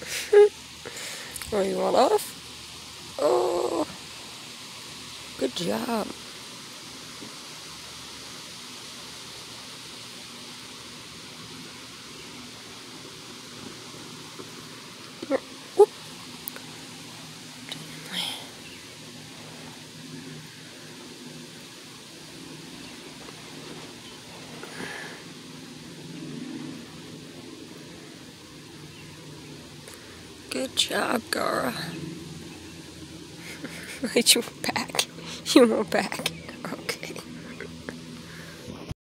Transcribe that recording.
Oh, you want off? Oh, good job. Good job, Gara. Went back. You went back.